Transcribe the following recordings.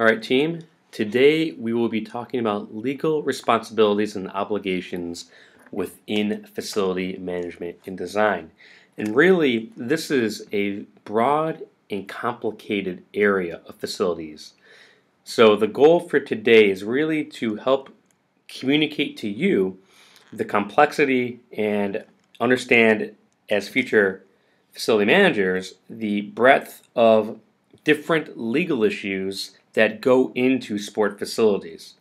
All right, team. Today we will be talking about legal responsibilities and obligations within facility management and design. And really, this is a broad and complicated area of facilities. So, the goal for today is really to help communicate to you the complexity and understand as future facility managers the breadth of different legal issues that go into sport facilities.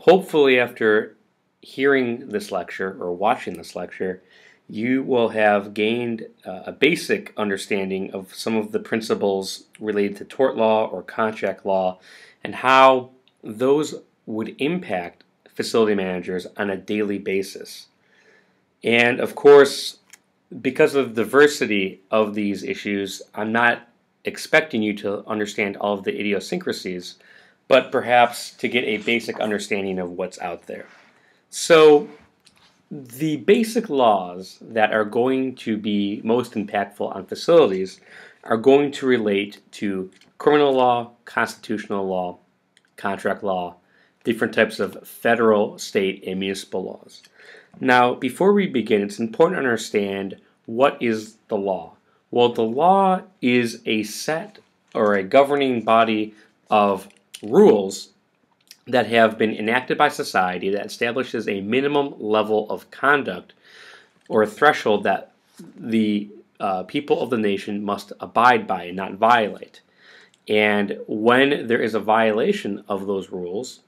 Hopefully, after hearing this lecture or watching this lecture, you will have gained uh, a basic understanding of some of the principles related to tort law or contract law and how those would impact facility managers on a daily basis. And of course, because of the diversity of these issues, I'm not expecting you to understand all of the idiosyncrasies, but perhaps to get a basic understanding of what's out there. So, the basic laws that are going to be most impactful on facilities are going to relate to criminal law, constitutional law, contract law, different types of federal, state, and municipal laws. Now, before we begin, it's important to understand what is the law. Well, the law is a set or a governing body of rules that have been enacted by society that establishes a minimum level of conduct or a threshold that the uh, people of the nation must abide by and not violate. And when there is a violation of those rules,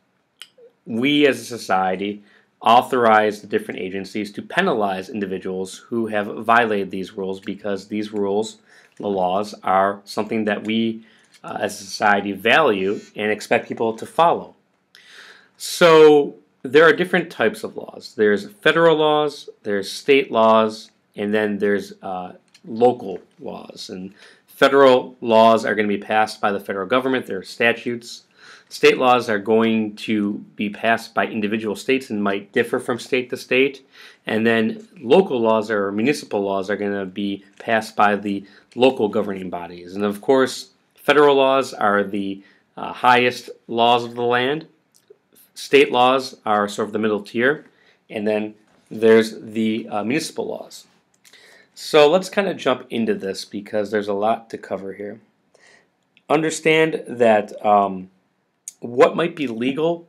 we as a society authorize the different agencies to penalize individuals who have violated these rules because these rules, the laws, are something that we uh, as a society value and expect people to follow. So there are different types of laws. There's federal laws, there's state laws, and then there's uh, local laws. And federal laws are going to be passed by the federal government. There are statutes. State laws are going to be passed by individual states and might differ from state to state. And then local laws or municipal laws are going to be passed by the local governing bodies. And of course, federal laws are the uh, highest laws of the land. State laws are sort of the middle tier. And then there's the uh, municipal laws. So let's kind of jump into this because there's a lot to cover here. Understand that um, what might be legal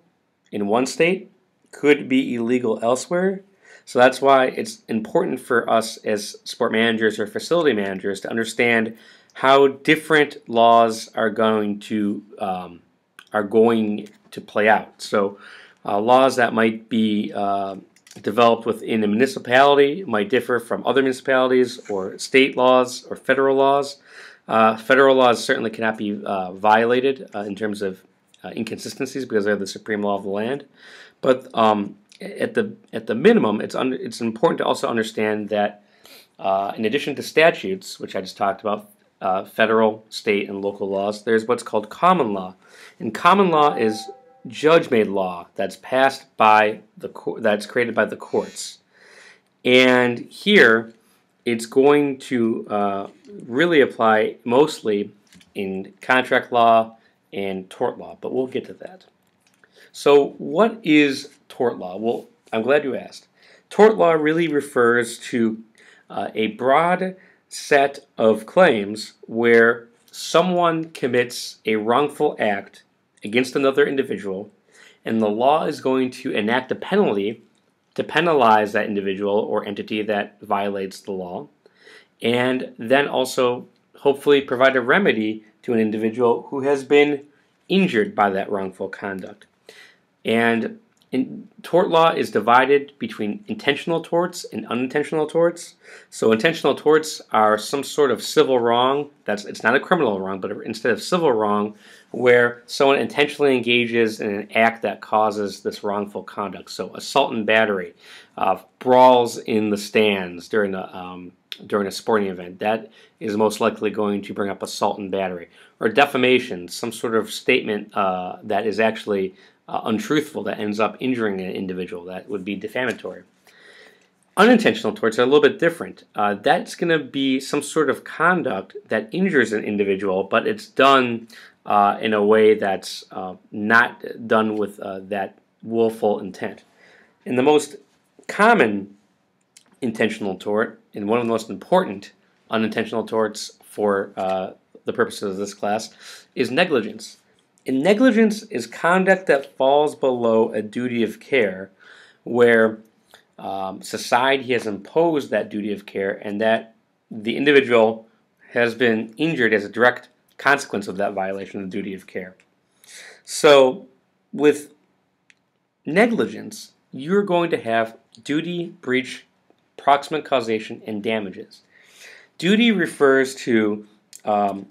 in one state could be illegal elsewhere. So that's why it's important for us as sport managers or facility managers to understand how different laws are going to um, are going to play out. So uh, laws that might be uh, developed within a municipality might differ from other municipalities or state laws or federal laws. Uh, federal laws certainly cannot be uh, violated uh, in terms of uh, inconsistencies because they're the supreme law of the land. But um, at the at the minimum, it's under, it's important to also understand that uh, in addition to statutes, which I just talked about, uh, federal, state, and local laws, there's what's called common law, and common law is judge-made law that's passed by the court that's created by the courts, and here it's going to uh, really apply mostly in contract law and tort law, but we'll get to that. So, what is tort law? Well, I'm glad you asked. Tort law really refers to uh, a broad set of claims where someone commits a wrongful act against another individual, and the law is going to enact a penalty to penalize that individual or entity that violates the law, and then also hopefully provide a remedy to an individual who has been injured by that wrongful conduct. And in, tort law is divided between intentional torts and unintentional torts. So intentional torts are some sort of civil wrong. That's it's not a criminal wrong, but instead of civil wrong, where someone intentionally engages in an act that causes this wrongful conduct. So assault and battery, uh, brawls in the stands during the um, during a sporting event. That is most likely going to bring up assault and battery. Or defamation, some sort of statement uh, that is actually uh, untruthful that ends up injuring an individual. That would be defamatory. Unintentional torts are a little bit different. Uh, that's going to be some sort of conduct that injures an individual, but it's done uh, in a way that's uh, not done with uh, that willful intent. And the most common intentional tort, and one of the most important unintentional torts for uh, the purposes of this class, is negligence. And negligence is conduct that falls below a duty of care where um, society has imposed that duty of care and that the individual has been injured as a direct consequence of that violation of the duty of care. So, with negligence, you're going to have duty, breach, proximate causation, and damages. Duty refers to um,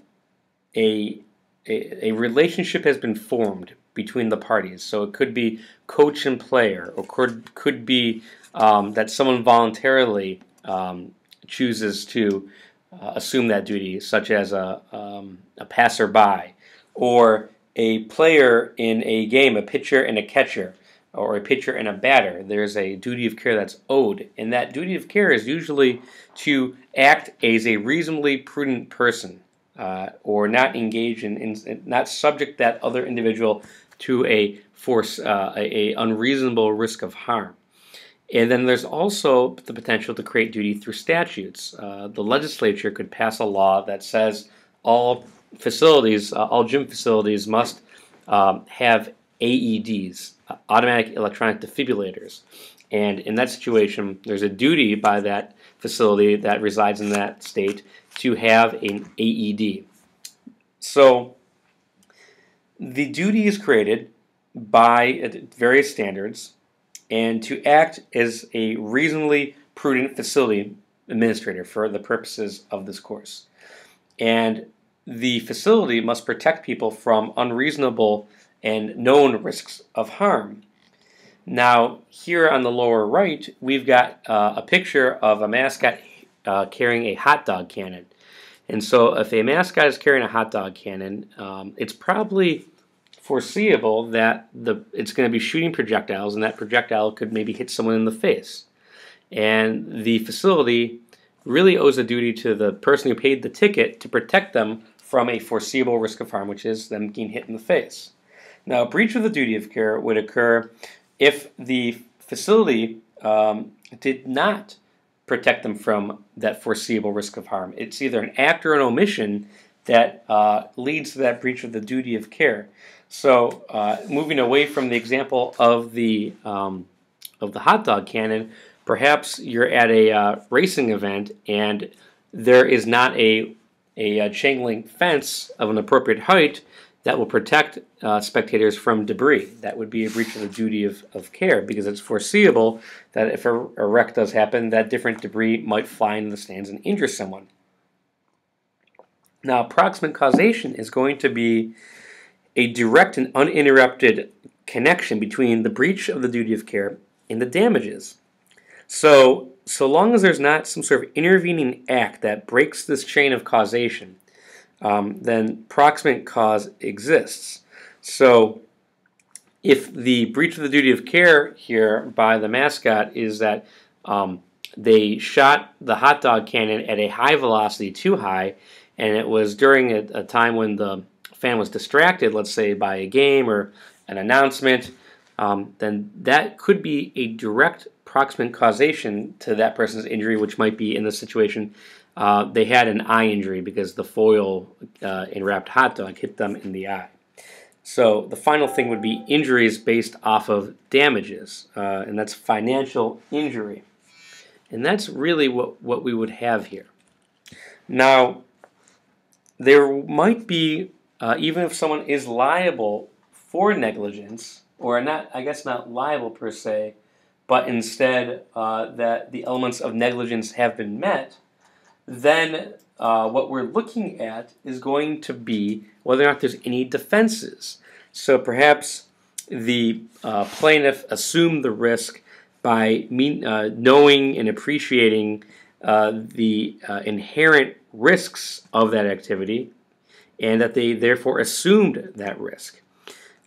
a, a, a relationship has been formed between the parties. So it could be coach and player, or could could be um, that someone voluntarily um, chooses to uh, assume that duty, such as a, um, a passerby, or a player in a game, a pitcher and a catcher, or a pitcher and a batter. There's a duty of care that's owed, and that duty of care is usually to act as a reasonably prudent person. Uh, or not engage in, in, not subject that other individual to a force uh, a, a unreasonable risk of harm. And then there's also the potential to create duty through statutes. Uh, the legislature could pass a law that says all facilities, uh, all gym facilities must um, have AEDs, Uh, automatic electronic defibrillators. And in that situation, there's a duty by that facility that resides in that state to have an AED. So the duty is created by uh, various standards and to act as a reasonably prudent facility administrator for the purposes of this course. And the facility must protect people from unreasonable and known risks of harm. Now, here on the lower right, we've got uh, a picture of a mascot uh, carrying a hot dog cannon. And so, if a mascot is carrying a hot dog cannon, um, it's probably foreseeable that the it's going to be shooting projectiles, and that projectile could maybe hit someone in the face. And the facility really owes a duty to the person who paid the ticket to protect them from a foreseeable risk of harm, which is them getting hit in the face. Now, a breach of the duty of care would occur if the facility um, did not protect them from that foreseeable risk of harm. It's either an act or an omission that uh, leads to that breach of the duty of care. So, uh, moving away from the example of the um, of the hot dog cannon, perhaps you're at a uh, racing event and there is not a a, a chain link fence of an appropriate height that will protect uh, spectators from debris. That would be a breach of the duty of, of care because it's foreseeable that if a, a wreck does happen, that different debris might fly into the stands and injure someone. Now, proximate causation is going to be a direct and uninterrupted connection between the breach of the duty of care and the damages. So, so long as there's not some sort of intervening act that breaks this chain of causation, um, then proximate cause exists. So, if the breach of the duty of care here by the mascot is that um, they shot the hot dog cannon at a high velocity, too high, and it was during a, a time when the fan was distracted, let's say by a game or an announcement, um, then that could be a direct proximate causation to that person's injury, which might be in this situation uh, they had an eye injury because the foil uh, enwrapped hot dog hit them in the eye. So the final thing would be injuries based off of damages, uh, and that's financial injury. And that's really what, what we would have here. Now, there might be, uh, even if someone is liable for negligence, or not, I guess not liable per se, but instead uh, that the elements of negligence have been met, then uh, what we're looking at is going to be whether or not there's any defenses. So perhaps the uh, plaintiff assumed the risk by mean, uh, knowing and appreciating uh, the uh, inherent risks of that activity, and that they therefore assumed that risk.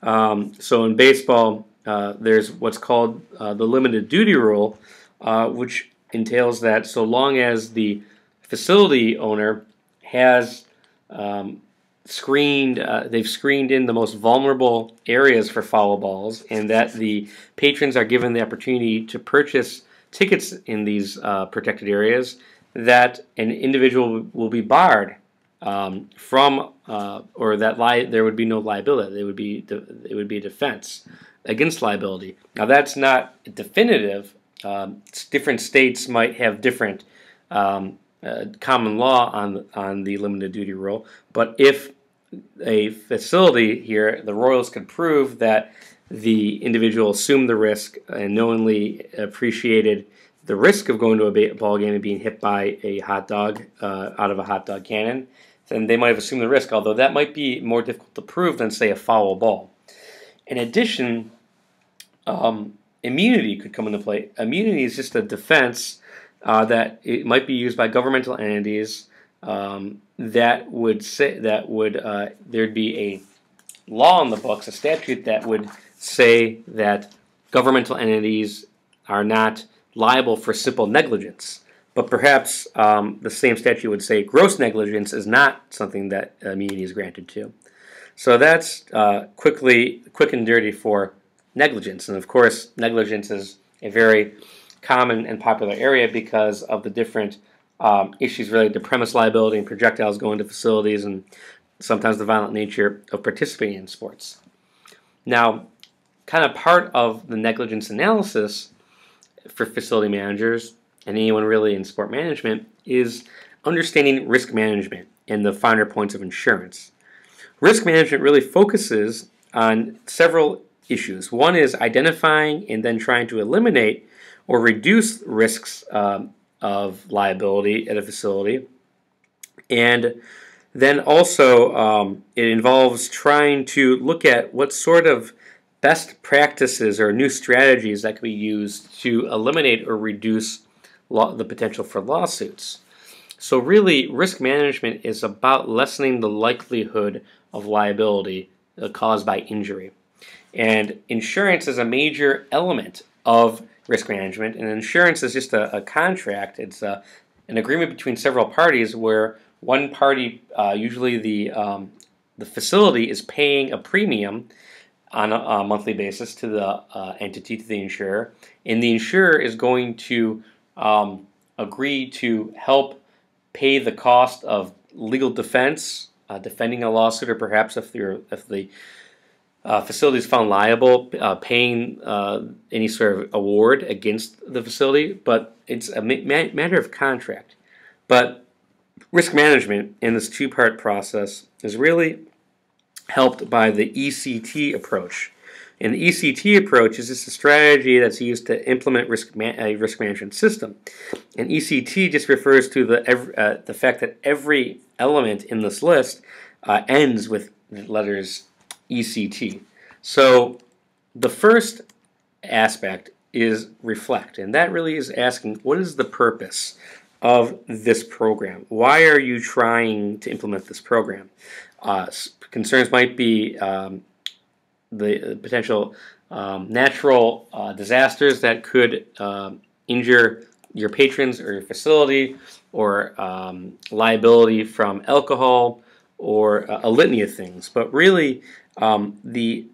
Um, so in baseball, uh, there's what's called the limited duty rule, which entails that so long as the facility owner has um, screened uh, they've screened in the most vulnerable areas for foul balls, and that the patrons are given the opportunity to purchase tickets in these uh, protected areas. That an individual will be barred um, from, uh, or that li- there would be no liability. There would be de- it would be a defense against liability. Now that's not definitive. Um, different states might have different um, uh, common law on on the limited duty rule, but if a facility here, the Royals could prove that the individual assumed the risk and knowingly appreciated the risk of going to a ball game and being hit by a hot dog uh, out of a hot dog cannon, then they might have assumed the risk, although that might be more difficult to prove than, say, a foul ball. In addition, um, immunity could come into play. Immunity is just a defense uh, that it might be used by governmental entities um, that would say that would uh, there'd be a law in the books, a statute that would say that governmental entities are not liable for simple negligence. But perhaps um, the same statute would say gross negligence is not something that immunity is granted to. So that's uh, quickly, quick and dirty for negligence. And of course, negligence is a very common and popular area because of the different um, issues related to premise liability and projectiles going to facilities and sometimes the violent nature of participating in sports. Now, kind of part of the negligence analysis for facility managers and anyone really in sport management is understanding risk management and the finer points of insurance. Risk management really focuses on several issues. One is identifying and then trying to eliminate or reduce risks um, of liability at a facility. And then also, um, it involves trying to look at what sort of best practices or new strategies that can be used to eliminate or reduce the potential for lawsuits. So, really, risk management is about lessening the likelihood of liability uh, caused by injury. And insurance is a major element of risk management, and insurance is just a, a contract. It's a, an agreement between several parties where one party, uh, usually the um, the facility, is paying a premium on a, a monthly basis to the uh, entity, to the insurer, and the insurer is going to um, agree to help pay the cost of legal defense, uh, defending a lawsuit, or perhaps if, if the uh, found liable, uh, paying uh, any sort of award against the facility, but it's a ma- matter of contract. But risk management in this two part process is really helped by the ECT approach. And the ECT approach is just a strategy that's used to implement risk a risk management system. And ECT just refers to the uh, the fact that every element in this list uh, ends with letters ECT. So the first aspect is reflect, and that really is asking what is the purpose of this program? Why are you trying to implement this program? Uh, concerns might be um, the potential um, natural uh, disasters that could uh, injure your patrons or your facility, or um, liability from alcohol, or a litany of things. But really, um, the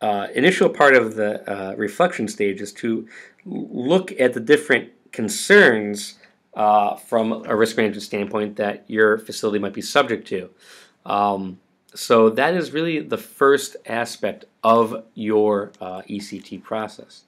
uh, initial part of the uh, reflection stage is to look at the different concerns uh, from a risk management standpoint that your facility might be subject to. Um, so that is really the first aspect of your uh, ECT process.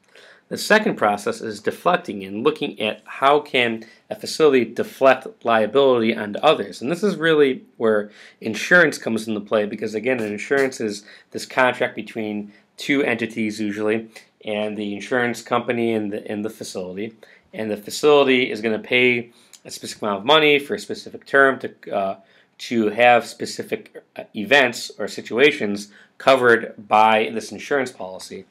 The second process is deflecting and looking at how can a facility deflect liability onto others. And this is really where insurance comes into play because again, an insurance is this contract between two entities usually, and the insurance company and the, and the facility. And the facility is going to pay a specific amount of money for a specific term to uh, to have specific uh, events or situations covered by this insurance policy.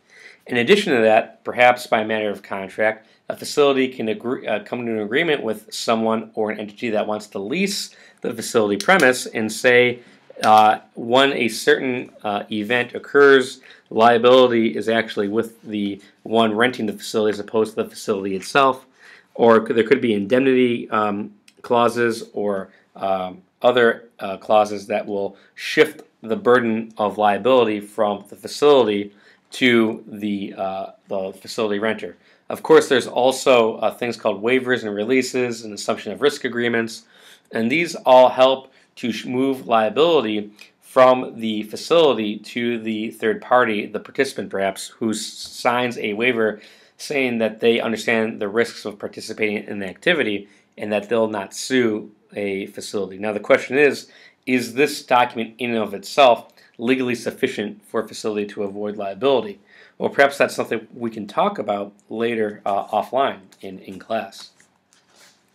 In addition to that, perhaps by a matter of contract, a facility can agree, uh, come to an agreement with someone or an entity that wants to lease the facility premise and say uh, when a certain uh, event occurs, liability is actually with the one renting the facility as opposed to the facility itself, or there could be indemnity um, clauses or um, other uh, clauses that will shift the burden of liability from the facility to the, uh, the facility renter. Of course, there's also uh, things called waivers and releases and assumption of risk agreements, and these all help to move liability from the facility to the third party, the participant perhaps, who signs a waiver saying that they understand the risks of participating in the activity and that they'll not sue a facility. Now, the question is is this document in and of itself legally sufficient for a facility to avoid liability? Well, perhaps that's something we can talk about later uh, offline in, in class.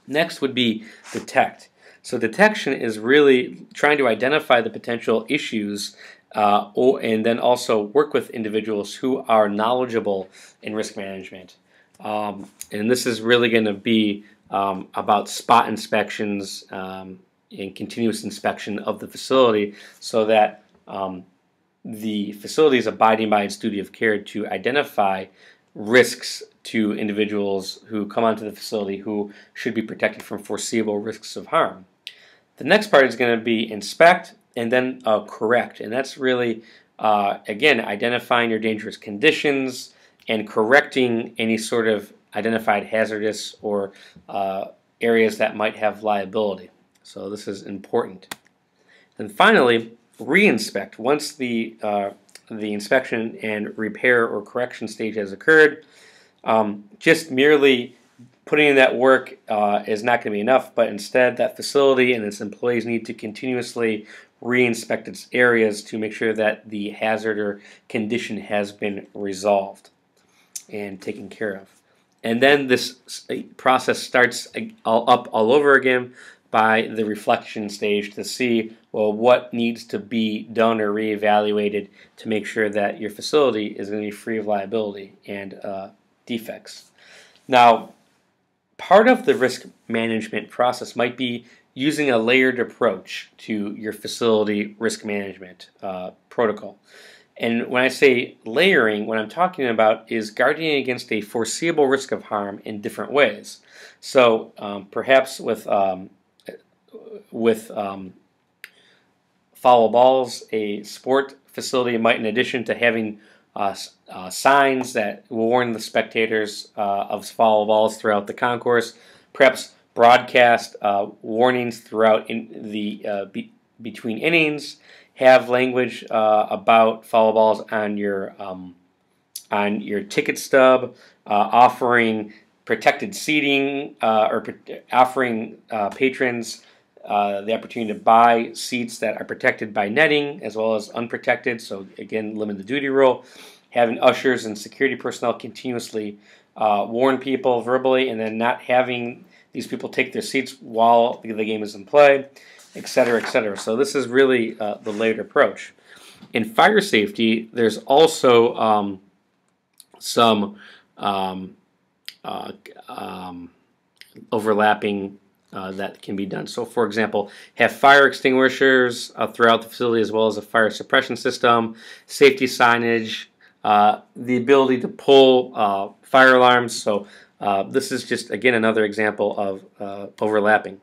Next would be detect. So detection is really trying to identify the potential issues uh, and then also work with individuals who are knowledgeable in risk management. Um, and this is really going to be um, about spot inspections um, and continuous inspection of the facility so that um, the facility is abiding by its duty of care to identify risks to individuals who come onto the facility who should be protected from foreseeable risks of harm. The next part is going to be inspect and then uh, correct, and that's really, uh, again, identifying your dangerous conditions and correcting any sort of identified hazardous or uh, areas that might have liability. So this is important. And finally, reinspect. Once the, uh, the inspection and repair or correction stage has occurred, um, just merely putting in that work uh, is not going to be enough, but instead that facility and its employees need to continuously reinspect its areas to make sure that the hazard or condition has been resolved and taken care of. And then this process starts all up all over again by the reflection stage to see well what needs to be done or reevaluated to make sure that your facility is going to be free of liability and uh, defects. Now, part of the risk management process might be using a layered approach to your facility risk management uh, protocol. And when I say layering, what I'm talking about is guarding against a foreseeable risk of harm in different ways. So um, perhaps with um, with um, foul balls, a sport facility might, in addition to having uh, uh, signs that warn the spectators uh, of foul balls throughout the concourse, perhaps broadcast uh, warnings throughout in the uh, be between innings have language about foul balls on your um, on your ticket stub, offering protected seating or offering uh, patrons uh, the opportunity to buy seats that are protected by netting as well as unprotected. So again, limit the duty rule. Having ushers and security personnel continuously uh, warn people verbally, and then not having these people take their seats while the game is in play et cetera, et cetera. So this is really uh, the layered approach. In fire safety, there's also um, some um, uh, um, overlapping uh, that can be done. So, for example, have fire extinguishers uh, throughout the facility as well as a fire suppression system, safety signage, uh, the ability to pull uh, fire alarms. So, this is just again another example of overlapping.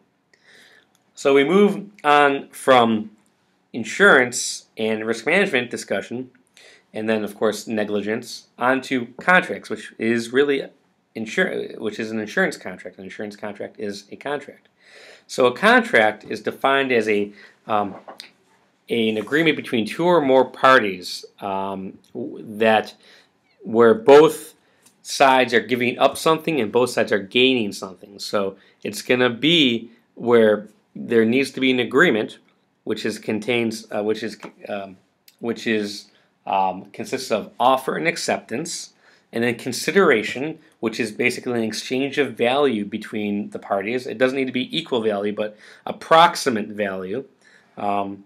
So we move on from insurance and risk management discussion, and then of course negligence, onto contracts, which is really insur- which is an insurance contract. An insurance contract is a contract. So a contract is defined as a um, an agreement between two or more parties um, that where both sides are giving up something and both sides are gaining something. So it's going to be where there needs to be an agreement, which is contains uh, which is um, which is um, consists of offer and acceptance, and then consideration, which is basically an exchange of value between the parties. It doesn't need to be equal value, but approximate value. Um,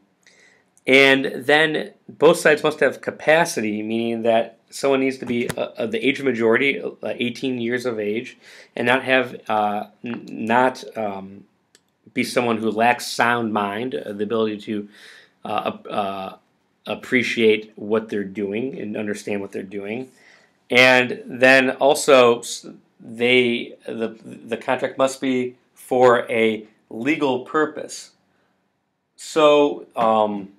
and then both sides must have capacity, meaning that someone needs to be uh, of the age of majority, uh, 18 years of age, and not have uh, not um, be someone who lacks sound mind, uh, the ability to appreciate what they're doing and understand what they're doing, and then also they the the contract must be for a legal purpose. So, um,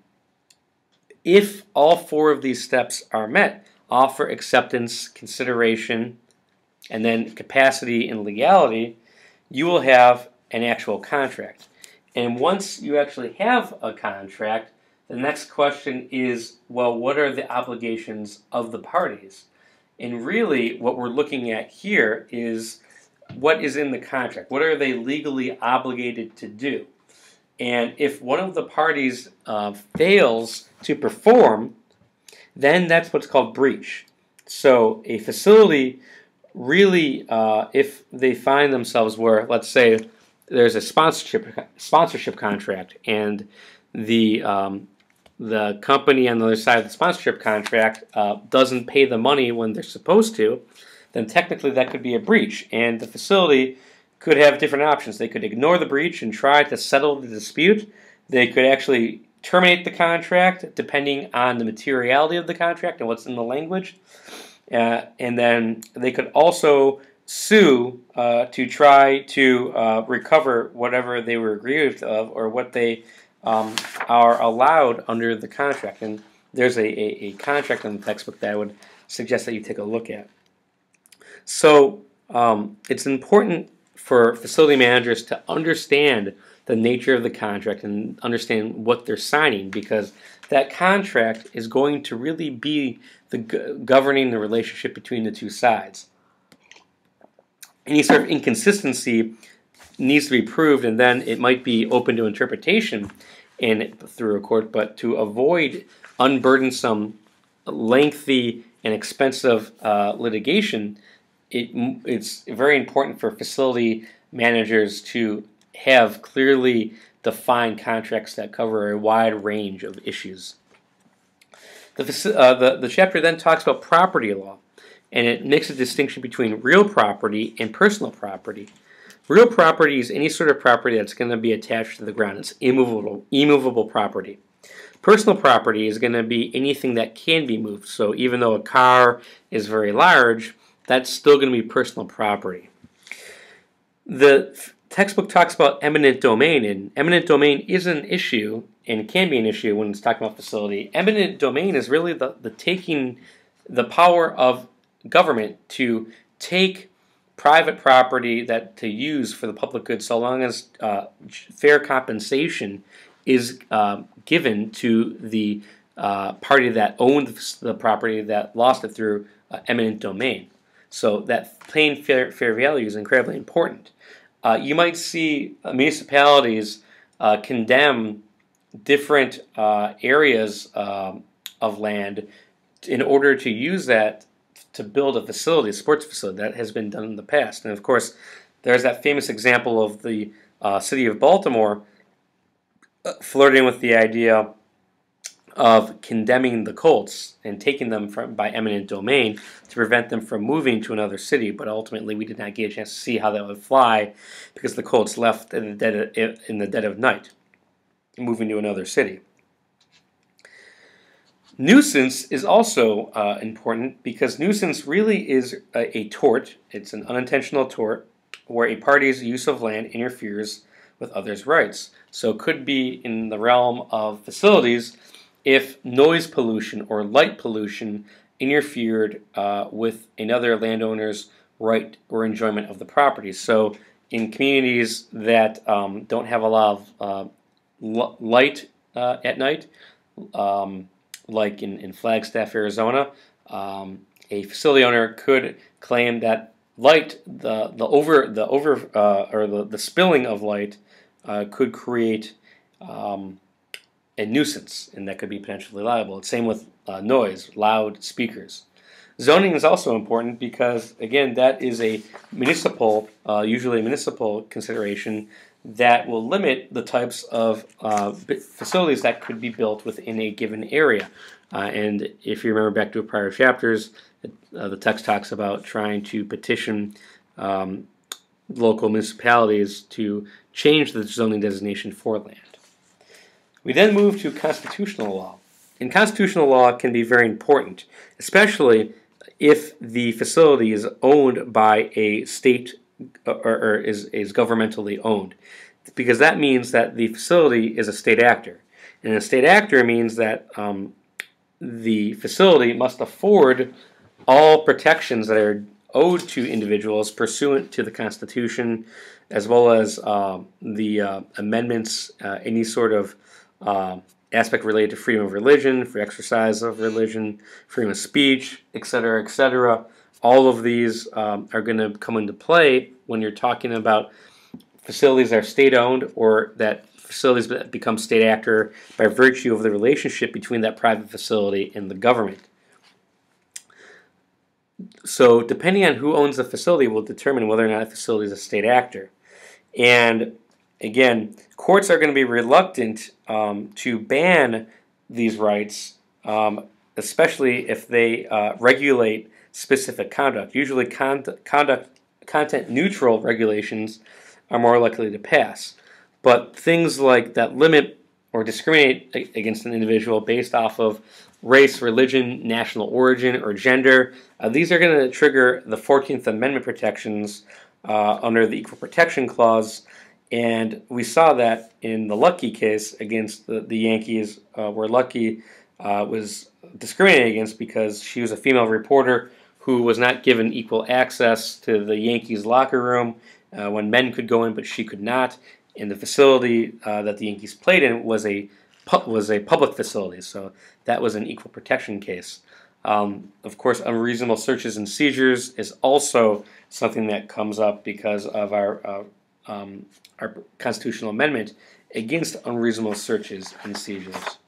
if all four of these steps are met, offer, acceptance, consideration, and then capacity and legality, you will have an actual contract. And once you actually have a contract, the next question is well, what are the obligations of the parties? And really, what we're looking at here is what is in the contract. What are they legally obligated to do? And if one of the parties uh, fails to perform, then that's what's called breach. So a facility really, uh, if they find themselves where, let's say, there's a sponsorship sponsorship contract, and the um, the company on the other side of the sponsorship contract uh, doesn't pay the money when they're supposed to, then technically that could be a breach, and the facility could have different options. They could ignore the breach and try to settle the dispute. They could actually terminate the contract depending on the materiality of the contract and what's in the language. Uh, and then they could also sue uh, to try to uh, recover whatever they were aggrieved of or what they um, are allowed under the contract. And there's a, a, a, contract in the textbook that I would suggest that you take a look at. So um, it's important for facility managers to understand the nature of the contract and understand what they're signing because that contract is going to really be the governing the relationship between the two sides. Any sort of inconsistency needs to be proved, and then it might be open to interpretation in through a court. But to avoid unburdensome, lengthy, and expensive uh, litigation, it, it's very important for facility managers to have clearly defined contracts that cover a wide range of issues. The, uh, the, the chapter then talks about property law, and it makes a distinction between real property and personal property. Real property is any sort of property that's going to be attached to the ground. It's immovable, immovable property. Personal property is going to be anything that can be moved. So even though a car is very large, that's still going to be personal property. The textbook talks about eminent domain, and eminent domain is an issue and can be an issue when it's talking about facility. Eminent domain is really the, the taking the power of government to take private property that to use for the public good so long as uh, fair compensation is uh, given to the uh, party that owned the property that lost it through uh, eminent domain. So that plain fair, fair value is incredibly important. Uh, you might see uh, municipalities condemn different areas um, of land in order to use that to build a facility, a sports facility. That has been done in the past. And of course, there's that famous example of the uh, city of Baltimore uh, flirting with the idea of condemning the Colts and taking them from by eminent domain to prevent them from moving to another city. But ultimately, we did not get a chance to see how that would fly because the Colts left in the dead of, in the dead of night, moving to another city. Nuisance is also uh, important because nuisance really is a, a tort. It's an unintentional tort where a party's use of land interferes with others' rights. So it could be in the realm of facilities if noise pollution or light pollution interfered uh, with another landowner's right or enjoyment of the property. So, in communities that um, don't have a lot of uh, light uh, at night, um, like in, in Flagstaff, Arizona, um, a facility owner could claim that light, the the over the over uh, or the, the spilling of light, uh, could create um, a nuisance, and that could be potentially liable. Same with uh, noise, loud speakers. Zoning is also important because, again, that is a municipal, uh, usually a municipal consideration that will limit the types of uh, facilities that could be built within a given area. Uh, and if you remember back to prior chapters, uh, the text talks about trying to petition um, local municipalities to change the zoning designation for land. We then move to constitutional law. And constitutional law can be very important, especially if the facility is owned by a state or, or is, is governmentally owned. because that means that the facility is a state actor. And a state actor means that um, the facility must afford all protections that are owed to individuals pursuant to the Constitution, as well as uh, the uh, amendments, uh, any sort of uh, aspect related to freedom of religion, free exercise of religion, freedom of speech, etc., etc. All of these um, are going to come into play when you're talking about facilities that are state owned or that facilities become state actor by virtue of the relationship between that private facility and the government. So, depending on who owns the facility, will determine whether or not a facility is a state actor. And again, courts are going to be reluctant um, to ban these rights, um, especially if they uh, regulate specific conduct. Usually, con- conduct content neutral regulations are more likely to pass. But things like that limit or discriminate against an individual based off of race, religion, national origin, or gender, uh, these are going to trigger the 14th Amendment protections uh, under the Equal Protection Clause. And we saw that in the Ludtke case against the, the Yankees, uh, where Ludtke uh, was discriminated against because she was a female reporter who was not given equal access to the Yankees locker room uh, when men could go in, but she could not. And the facility uh, that the Yankees played in was a was a public facility, so that was an equal protection case. Um, of course, unreasonable searches and seizures is also something that comes up because of our uh, um, our constitutional amendment against unreasonable searches and seizures.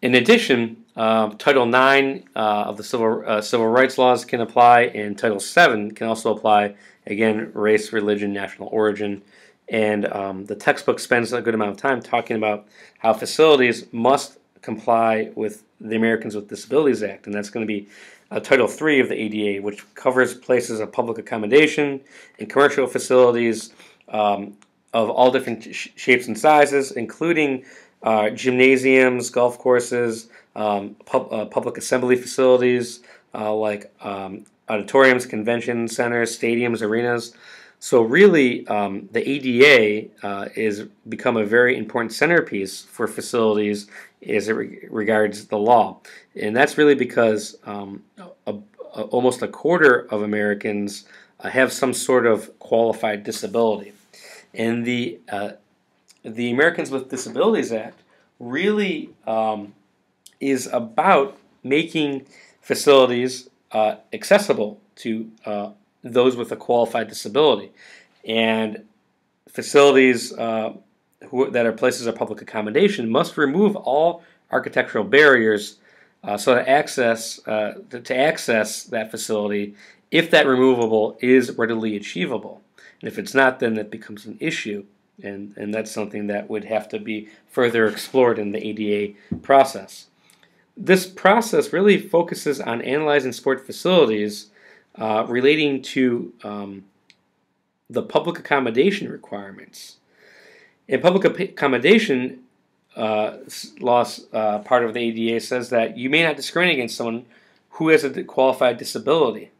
In addition, uh, Title IX uh, of the Civil, uh, Civil Rights Laws can apply, and Title VII can also apply. Again, race, religion, national origin. And um, the textbook spends a good amount of time talking about how facilities must comply with the Americans with Disabilities Act, and that's going to be uh, Title III of the ADA, which covers places of public accommodation and commercial facilities um, of all different sh- shapes and sizes, including uh, gymnasiums, golf courses, um, pub, uh, public assembly facilities uh, like um, auditoriums, convention centers, stadiums, arenas. So really, um, the ADA uh, is become a very important centerpiece for facilities as it re- regards the law, and that's really because um, a, a, almost a quarter of Americans uh, have some sort of qualified disability, and the uh, the Americans with Disabilities Act really um, is about making facilities uh, accessible to uh, those with a qualified disability. And facilities uh, who, that are places of public accommodation must remove all architectural barriers uh, so to access uh, to, to access that facility if that removable is readily achievable. And if it's not, then it becomes an issue and, and that's something that would have to be further explored in the ADA process. This process really focuses on analyzing sport facilities uh, relating to um, the public accommodation requirements. In public accommodation uh, laws, uh, part of the ADA says that you may not discriminate against someone who has a qualified disability.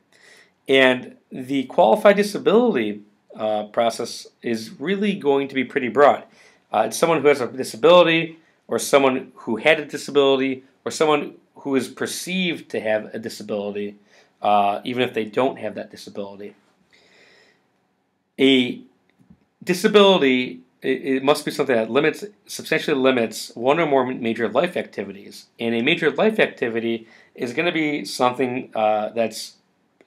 And the qualified disability uh, process is really going to be pretty broad. Uh, it's someone who has a disability, or someone who had a disability, or someone who is perceived to have a disability, uh, even if they don't have that disability. A disability it, must be something that limits substantially limits one or more major life activities, and a major life activity is going to be something uh, that's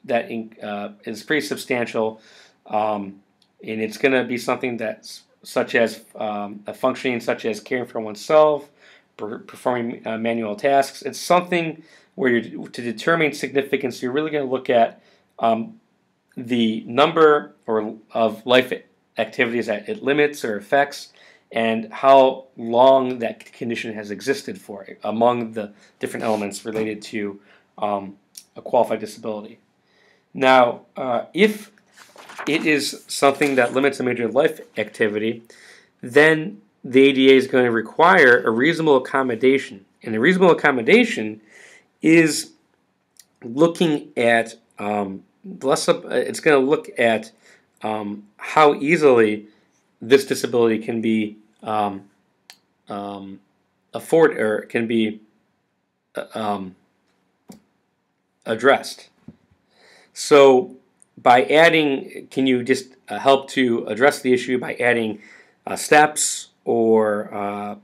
that in, uh, is pretty substantial um, and it's going to be something that's such as um, a functioning such as caring for oneself, performing uh, manual tasks. It's something where you're, to determine significance, you're really going to look at um, the number or of life activities that it limits or affects, and how long that condition has existed for among the different elements related to um, a qualified disability. Now, uh, if it is something that limits a major life activity, then the ADA is going to require a reasonable accommodation. And a reasonable accommodation is looking at um, less. It's going to look at um, how easily this disability can be um, um, afford or can be uh, um, addressed. So by adding, can you just uh, help to address the issue by adding uh, steps or uh,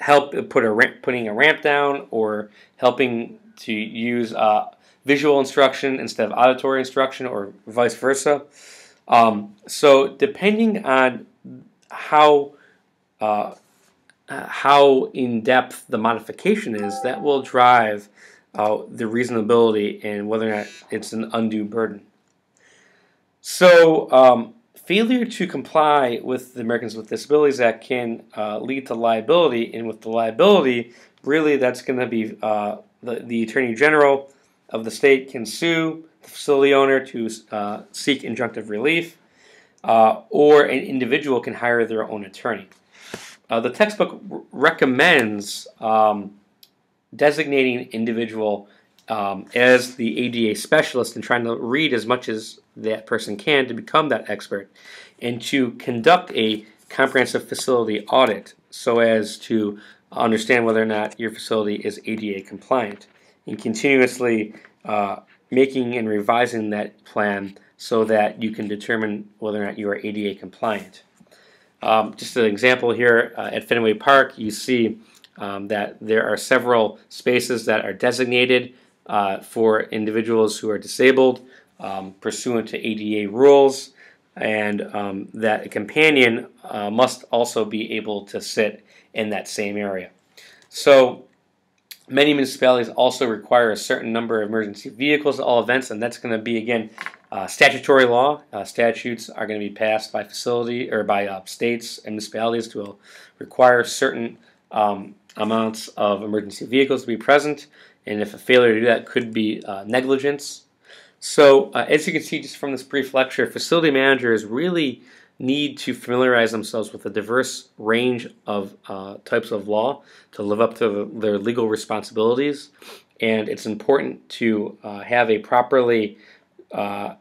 help put a ramp, putting a ramp down or helping to use uh, visual instruction instead of auditory instruction or vice versa. Um, so depending on how uh, how in depth the modification is, that will drive uh, the reasonability and whether or not it's an undue burden. So um, failure to comply with the Americans with Disabilities Act can uh, lead to liability, and with the liability, really that's going to be uh, the, the Attorney General of the state can sue the facility owner to uh, seek injunctive relief, uh, or an individual can hire their own attorney. Uh, the textbook recommends um, designating an individual um, as the ADA specialist and trying to read as much as that person can to become that expert and to conduct a comprehensive facility audit so as to understand whether or not your facility is ADA compliant and continuously uh, making and revising that plan so that you can determine whether or not you are ADA compliant. Um, just an example here uh, at Fenway Park, you see um, that there are several spaces that are designated uh, for individuals who are disabled um, pursuant to ADA rules, and um, that a companion uh, must also be able to sit in that same area. So many municipalities also require a certain number of emergency vehicles at all events, and that's going to be, again, uh, statutory law. Uh, statutes are going to be passed by facility or by uh, states and municipalities to require certain um, amounts of emergency vehicles to be present, and if a failure to do that could be uh, negligence. So, uh, as you can see just from this brief lecture, facility managers really need to familiarize themselves with a diverse range of uh, types of law to live up to their legal responsibilities. And it's important to uh, have a properly uh,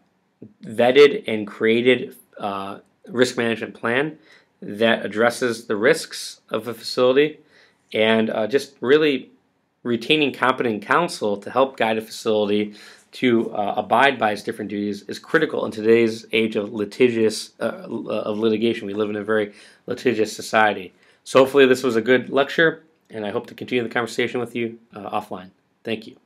vetted and created uh, risk management plan that addresses the risks of a facility and uh, just really retaining competent counsel to help guide a facility to uh, abide by its different duties is critical in today's age of litigious uh, of litigation. We live in a very litigious society. So hopefully this was a good lecture, and I hope to continue the conversation with you uh, offline. Thank you.